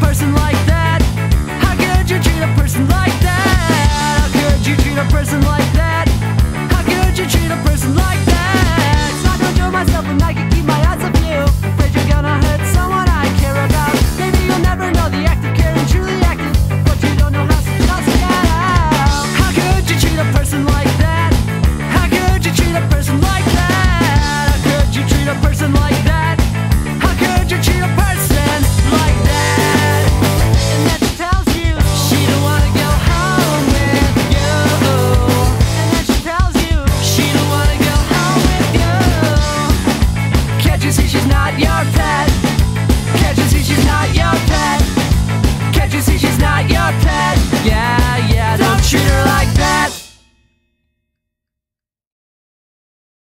person like that. she's not your pet? Can't you see she's not your pet? Can't you see she's not your pet? Yeah.